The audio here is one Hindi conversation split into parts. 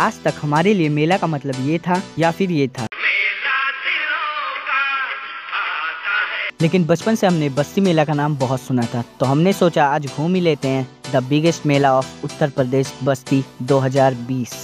आज तक हमारे लिए मेला का मतलब ये था या फिर ये था। लेकिन बचपन से हमने बस्ती मेला का नाम बहुत सुना था। तो हमने सोचा आज घूम ही लेते हैं the biggest mela of Uttar Pradesh, Basti 2020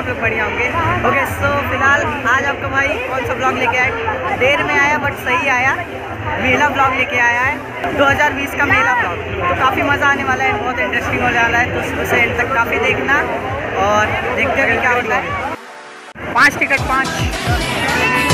आप लोग बढ़िया होंगे। ओके सो फ़िलहाल आज आपका भाई कौन सा ब्लॉग लेके आया देर में आया बट सही आया। मेला ब्लॉग लेके आया है। 2020 का मेला ब्लॉग तो काफ़ी मज़ा आने वाला है, बहुत इंटरेस्टिंग होने वाला है। तो उसे एंड तक काफ़ी देखना और देखते हुए क्या होता है। पाँच टिकट पाँच।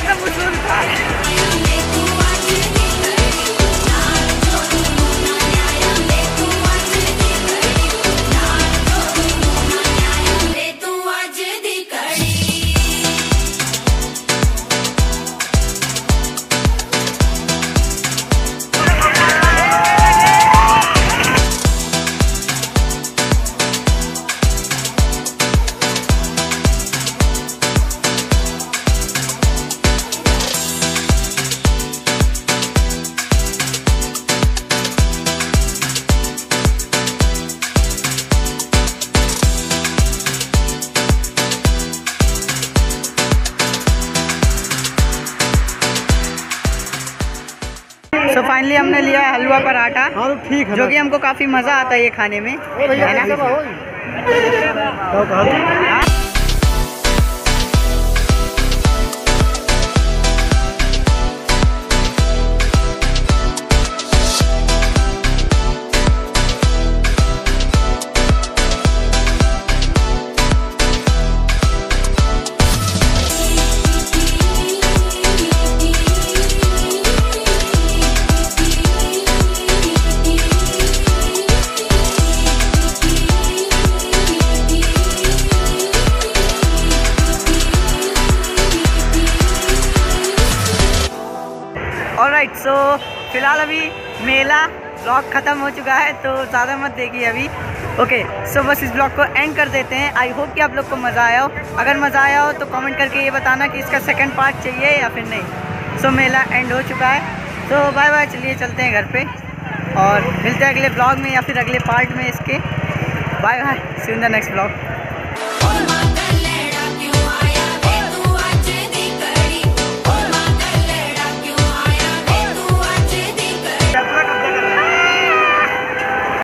看不出。फाइनली हमने लिया है हलवा पराठा हाँ तो ठीक है जो कि हमको काफ़ी मज़ा आता है ये खाने में। है ना? और राइट सो फ़िलहाल अभी मेला ब्लॉग ख़त्म हो चुका है तो ज़्यादा मत देखिए अभी। ओके सो बस इस ब्लॉग को एंड कर देते हैं। आई होप कि आप लोग को मज़ा आया हो। अगर मज़ा आया हो तो कमेंट करके ये बताना कि इसका सेकंड पार्ट चाहिए या फिर नहीं। सो मेला एंड हो चुका है। तो बाय बाय चलिए चलते हैं घर पे। और मिलते हैं अगले ब्लॉग में या फिर अगले पार्ट में इसके। Bye bye see in the next blog